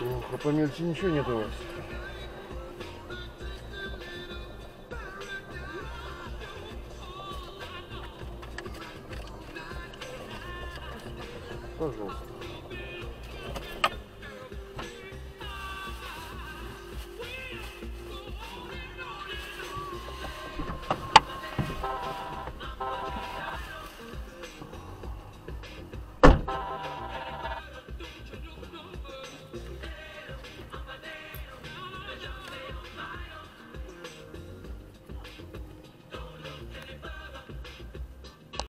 А помельче ничего нет у вас? Пожалуйста.